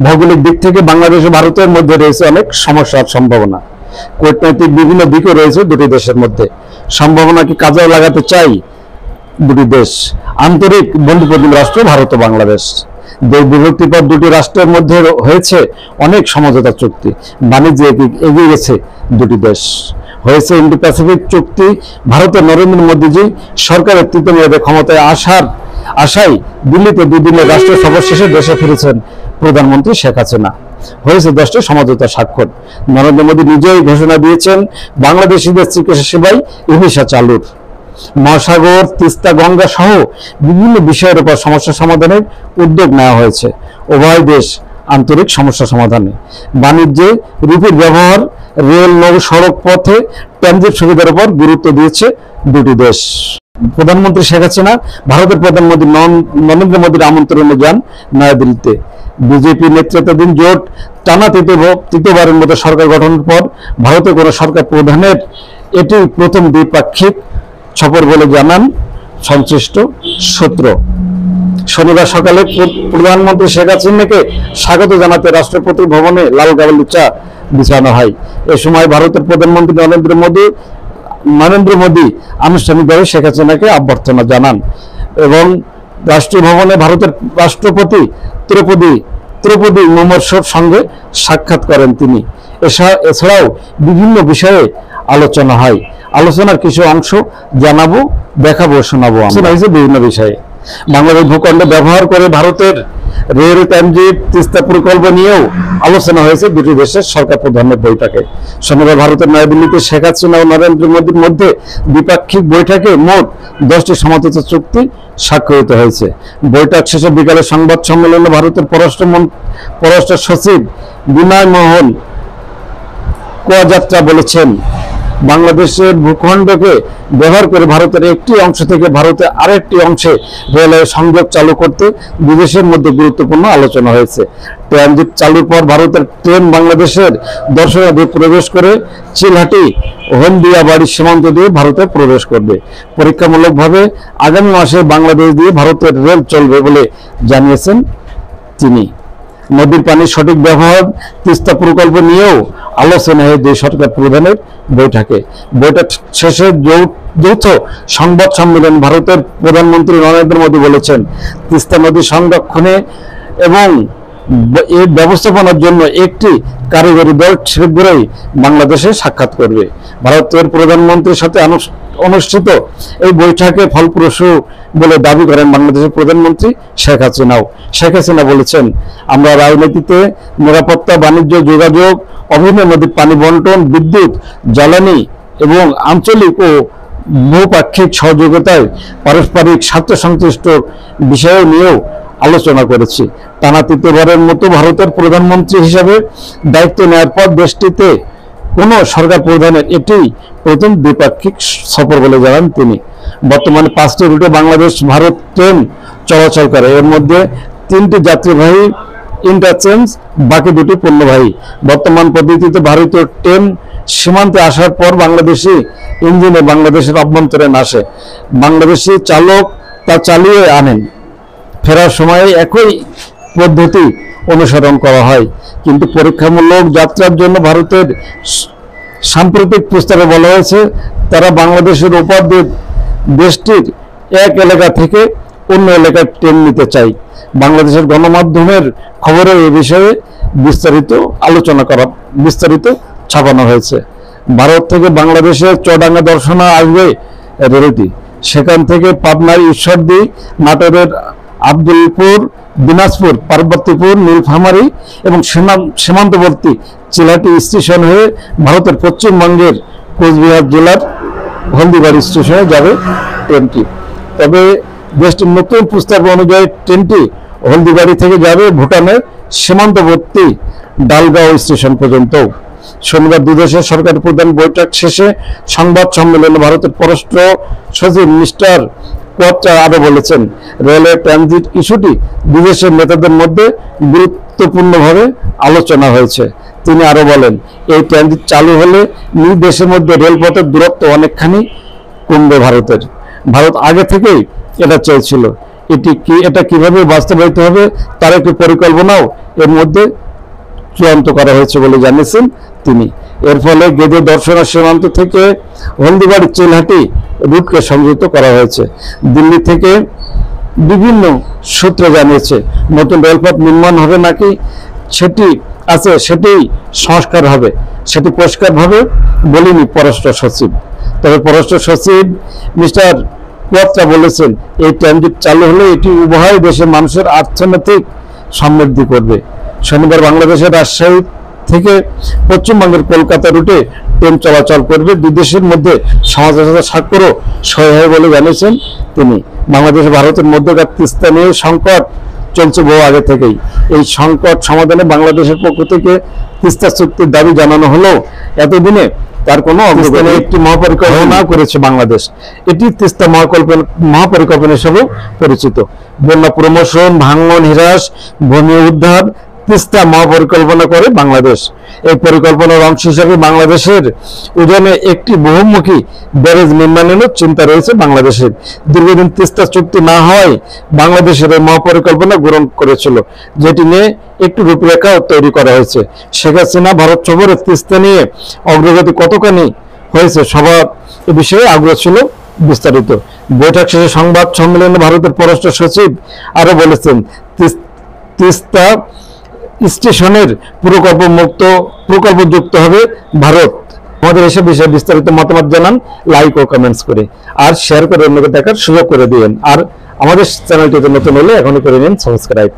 ভৌগোলিক দিক থেকে বাংলাদেশ ও ভারতের মধ্যে রয়েছে অনেক সমস্যার সম্ভাবনা। কূটনৈতিক বিভিন্ন দিকও রয়েছে দুটি দেশের মধ্যে। সম্ভাবনাকে কাজেও লাগাতে চাই দুটি দেশ? আন্তরিক বন্ধুপ্রতিম রাষ্ট্র ভারত ও বাংলাদেশ। দেশ বিভক্তির পর দুটি রাষ্ট্রের মধ্যে হয়েছে অনেক সমঝোতা চুক্তি। বাণিজ্যে এগিয়ে- এগিয়ে গেছে দুটি দেশ। হয়েছে ইন্ডো প্যাসিফিক চুক্তি ভারতের নরেন্দ্র মোদীজি সরকারের তৃতীয় মেয়াদে ক্ষমতায় আসার আশায় দিল্লিতে দুদিনের রাষ্ট্র সফর শেষে দেশে ফিরেছেন প্রধানমন্ত্রী শেখ হাসিনা। হয়েছে দশটি সমঝোতা স্বাক্ষর। নরেন্দ্র মোদী নিজেই ঘোষণা দিয়েছেন বাংলাদেশিদের চিকিৎসা সেবায় ই ভিসা চালুর। মহাসাগর, তিস্তা, গঙ্গা সহ বিভিন্ন বিষয়ের উপর সমস্যা সমাধানের উদ্যোগ নেওয়া হয়েছে। উভয় দেশ আন্তরিক সমস্যা সমাধানে। বাণিজ্যে রুপির ব্যবহার, রেল, নৌ, সড়ক পথে ট্রানজিট সুবিধার উপর গুরুত্ব দিয়েছে দুটি দেশ। প্রধানমন্ত্রী শেখ হাসিনা, ভারতের প্রধানমন্ত্রী নরেন্দ্র মোদীর আমন্ত্রণে যান নয়াদিল্লিতে। বিজেপি নেতৃত্বাধীন জোট টানা তৃতীয়- তৃতীয়বারের মতো সরকার গঠনের পর ভারতের কোনো সরকার প্রধানের এটি প্রথম দ্বিপাক্ষিক সফর বলে জানান সংশ্লিষ্ট সূত্র। শনিবার সকালে প্রধানমন্ত্রী শেখ হাসিনাকে স্বাগত জানাতে রাষ্ট্রপতি ভবনে লাল গালিচা বিছানো হয়। এ সময় ভারতের প্রধানমন্ত্রী নরেন্দ্র মোদী নরেন্দ্র মোদী আনুষ্ঠানিকভাবে শেখ হাসিনাকে অভ্যর্থনা জানান এবং রাষ্ট্রীয় ভবনে ভারতের রাষ্ট্রপতি ত্রৌপদী, ত্রিপদী মুমর্ষর সঙ্গে সাক্ষাৎ করেন তিনি। এছাড়া, এছাড়াও বিভিন্ন বিষয়ে আলোচনা হয়। আলোচনার কিছু অংশ জানাব, দেখাবো, শোনাবো হয়েছে বিভিন্ন বিষয়ে। বাংলাদেশ ভূখণ্ড ব্যবহার করে ভারতের রেল ট্রানজিট তিস্তা প্রকল্প নিয়েও আলোচনা হয়েছে দুটি দেশের সরকার প্রধানের বৈঠকে। শনিবার ভারতের নয়াদিল্লিতে শেখ হাসিনা ও নরেন্দ্র মোদীর মধ্যে দ্বিপাক্ষিক বৈঠকে মোট দশটি সমঝোতা চুক্তি স্বাক্ষরিত হয়েছে। বৈঠক শেষে বিকালে সংবাদ সম্মেলনে ভারতের পররাষ্ট্র পররাষ্ট্র সচিব বিনয় মোহন কোয়াযাত্রা বলেছেন বাংলাদেশের ভূখণ্ডকে ব্যবহার করে ভারতের একটি অংশ থেকে ভারতের আরেকটি অংশে রেলের সংযোগ চালু করতে বিদেশের মধ্যে গুরুত্বপূর্ণ আলোচনা হয়েছে। ট্রানজিট চালুর পর ভারতের ট্রেন বাংলাদেশের দর্শনার্থী প্রবেশ করে চিলহাটি হলদিয়া বাড়ির সীমান্ত দিয়ে ভারতে প্রবেশ করবে। পরীক্ষামূলকভাবে আগামী মাসে বাংলাদেশ দিয়ে ভারতের রেল চলবে বলে জানিয়েছেন তিনি। নদীর পানির সঠিক ব্যবহার, তিস্তা প্রকল্প নিয়েও আলোচনা হয়ে দুই সরকার প্রধানের বৈঠকে। বৈঠক শেষে যৌ- যৌথ সংবাদ সম্মেলন ভারতের প্রধানমন্ত্রী নরেন্দ্র মোদী বলেছেন, তিস্তা নদী সংরক্ষণে এবং এর ব্যবস্থাপনার জন্য একটি কারিগরি দল শীঘ্রই বাংলাদেশে সাক্ষাৎ করবে। ভারতের প্রধানমন্ত্রীর সাথে অনুষ্ঠিত এই বৈঠকে ফলপ্রসূ বলে দাবি করেন বাংলাদেশের প্রধানমন্ত্রী শেখ হাসিনাও শেখ হাসিনা বলেছেন, আমরা রাজনীতিতে নিরাপত্তা, বাণিজ্য, যোগাযোগ অভিনয় নদীর পানি বন্টন, বিদ্যুৎ, জ্বালানি এবং আঞ্চলিক ও বহুপাক্ষিক সহযোগিতায় পারস্পরিক স্বার্থ সংশ্লিষ্ট বিষয় নিয়েও আলোচনা করেছি। টানা তৃতীয়বারের মতো ভারতের প্রধানমন্ত্রী হিসাবে দায়িত্ব নেওয়ার পর দেশটিতে কোন সরকার প্রধানের এটি প্রথম দ্বিপাক্ষিক সফর বলে জানান তিনি। বর্তমানে পাঁচটি রুটে বাংলাদেশ, ভারত, ট্রেন চলাচল করে। এর মধ্যে তিনটি যাত্রীবাহী ইন্টারচেঞ্জ বাকি দুটি পণ্যবাহী। বর্তমান পদ্ধতিতে ভারতীয় ট্রেন সীমান্তে আসার পর বাংলাদেশি ইঞ্জিনে বাংলাদেশের অভ্যন্তরীণ আসে। বাংলাদেশি চালক তা চালিয়ে আনেন। ফেরার সময় একই পদ্ধতি অনুসরণ করা হয়। কিন্তু পরীক্ষামূলক যাত্রার জন্য ভারতের সাম্প্রতিক প্রস্তাবে বলা হয়েছে, তারা বাংলাদেশের দিয়ে দেশটির এক এলাকা থেকে অন্য এলাকায় ট্রেন নিতে চাই বাংলাদেশের গণমাধ্যমের খবরে এ বিষয়ে বিস্তারিত আলোচনা করা, বিস্তারিত ছাপানো হয়েছে। ভারত থেকে বাংলাদেশের চডাঙ্গা দর্শনা আসবে রেলটি সেখান থেকে পাবনার ঈশ্বরদী নাটোরের আব্দুলপুর, দিনাজপুর, পার্বতীপুর, নীলফামারী এবং সীমা- সীমান্তবর্তী চিলাটি স্টেশন হয়ে ভারতের পশ্চিমবঙ্গের কোচবিহার জেলার হলদিবাড়ি স্টেশনে যাবে ট্রেনটি। তবে দেশটির নতুন প্রস্তাব অনুযায়ী ট্রেনটি হলদিবাড়ি থেকে যাবে ভুটানের সীমান্তবর্তী ডালগাঁও স্টেশন পর্যন্ত। শনিবার দুদেশের সরকারি প্রধান বৈঠক শেষে সংবাদ সম্মেলনে ভারতের পররাষ্ট্র সচিব মিস্টার কোয়াত্রা আরও বলেছেন। রেলওয়ে ট্রানজিট ইস্যুটি বিদেশের নেতাদের মধ্যে গুরুত্বপূর্ণভাবে আলোচনা হয়েছে। তিনি আরও বলেন, এই ট্রানজিট চালু হলে নিজ দেশের মধ্যে রেলপথের দূরত্ব অনেকখানি কমবে ভারতের। ভারত আগে থেকেই এটা চেয়েছিল। এটি কি, এটা কীভাবে বাস্তবায়িত হবে তার একটি পরিকল্পনাও এর মধ্যে চূড়ান্ত করা হয়েছে বলে জানিয়েছেন তিনি। এর ফলে গেদে দর্শনা সীমান্ত থেকে হলদিবাড়ি চিলহাটি রুটকে সংযুক্ত করা হয়েছে। দিল্লি থেকে বিভিন্ন সূত্র জানিয়েছে, নতুন রেলপথ নির্মাণ হবে নাকি? সেটি আছে সেটি সংস্কার হবে। সেটি পরিষ্কারভাবে বলিনি পররাষ্ট্র সচিব। তবে পররাষ্ট্র সচিব মিস্টার কুয়াত্রা বলেছেন, এই ট্রানজিট চালু হলে এটি উভয় দেশের মানুষের অর্থনৈতিক সমৃদ্ধি করবে। শনিবার বাংলাদেশের রাজশাহী থেকে পশ্চিমবঙ্গের কলকাতা রুটে ট্রেন চলাচল করবে। দুই দেশের মধ্যে সমাজতা স্বাক্ষরও সহায় হয় বলে জানিয়েছেন তিনি। বাংলাদেশ ভারতের মধ্যকার তিস্তা নিয়ে সংকট চলছে বহু আগে থেকেই। এই সংকট সমাধানে বাংলাদেশের পক্ষ থেকে তিস্তা চুক্তির দাবি জানানো হলেও এতদিনে তার কোনো অগ্রগতি একটি মহাপরিকল্পনা করেছে বাংলাদেশ। এটি তিস্তা মহাকল্পনা মহাপরিকল্পনা হিসেবে পরিচিত। বন্যা প্রমোশন ভাঙ্গন হ্রাস ভূমি উদ্ধার তিস্তা মহাপরিকল্পনা করে বাংলাদেশ। এই পরিকল্পনার অংশ হিসেবে বাংলাদেশের উজানে একটি বহুমুখী ব্যারেজ নির্মাণেরও চিন্তা রয়েছে বাংলাদেশের। দীর্ঘদিন তিস্তা চুক্তি না হওয়ায় বাংলাদেশের এই মহাপরিকল্পনা গ্রহণ করেছিল, যেটি নিয়ে একটু রূপরেখাও তৈরি করা হয়েছে। শেখ হাসিনা ভারত সফরে তিস্তা নিয়ে অগ্রগতি কতখানি হয়েছে সবার এ বিষয়ে আগ্রহ ছিল বিস্তারিত। বৈঠক শেষে সংবাদ সম্মেলনে ভারতের পররাষ্ট্র সচিব আরও বলেছেন, তিস্তা স্টেশনের প্রকল্প মুক্ত, প্রকল্প যুক্ত হবে ভারত। আমাদের এসব বিষয়ে বিস্তারিত মতামত জানান লাইক ও কমেন্টস করে। আর শেয়ার করে অন্যকে দেখার সুযোগ করে দিবেন আর আমাদের চ্যানেলটিতে নতুন হলে এখনই করে নিন সাবস্ক্রাইব